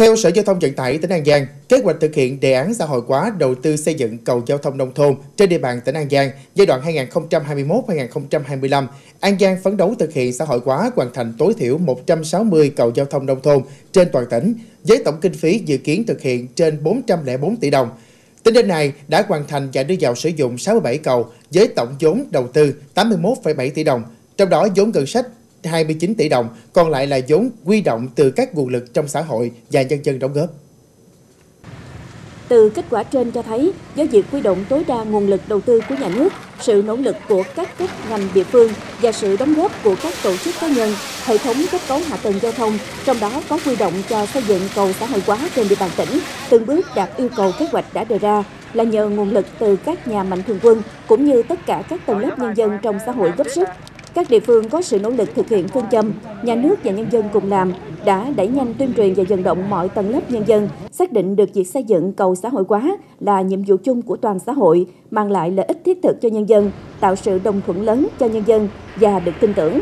Theo Sở Giao thông Vận tải tỉnh An Giang, kế hoạch thực hiện đề án xã hội hóa đầu tư xây dựng cầu giao thông nông thôn trên địa bàn tỉnh An Giang giai đoạn 2021-2025, An Giang phấn đấu thực hiện xã hội hóa hoàn thành tối thiểu 160 cầu giao thông nông thôn trên toàn tỉnh, với tổng kinh phí dự kiến thực hiện trên 404 tỷ đồng. Tính đến nay, đã hoàn thành và đưa vào sử dụng 67 cầu với tổng vốn đầu tư 81,7 tỷ đồng, trong đó vốn ngân sách 29 tỷ đồng, còn lại là vốn quy động từ các nguồn lực trong xã hội và nhân dân đóng góp. Từ kết quả trên cho thấy, do việc quy động tối đa nguồn lực đầu tư của nhà nước, sự nỗ lực của các cấp ngành địa phương và sự đóng góp của các tổ chức cá nhân, hệ thống kết cấu hạ tầng giao thông, trong đó có quy động cho xây dựng cầu xã hội hóa trên địa bàn tỉnh, từng bước đạt yêu cầu kế hoạch đã đề ra là nhờ nguồn lực từ các nhà mạnh thường quân cũng như tất cả các tầng lớp nhân dân trong xã hội góp sức các địa phương có sự nỗ lực thực hiện phương châm, nhà nước và nhân dân cùng làm, đã đẩy nhanh tuyên truyền và vận động mọi tầng lớp nhân dân, xác định được việc xây dựng cầu xã hội hóa là nhiệm vụ chung của toàn xã hội, mang lại lợi ích thiết thực cho nhân dân, tạo sự đồng thuận lớn cho nhân dân và được tin tưởng.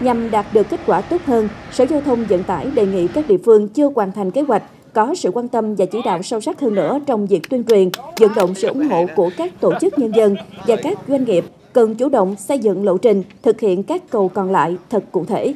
Nhằm đạt được kết quả tốt hơn, Sở Giao thông Vận tải đề nghị các địa phương chưa hoàn thành kế hoạch có sự quan tâm và chỉ đạo sâu sắc hơn nữa trong việc tuyên truyền, vận động sự ủng hộ của các tổ chức nhân dân và các doanh nghiệp cần chủ động xây dựng lộ trình thực hiện các cầu còn lại thật cụ thể.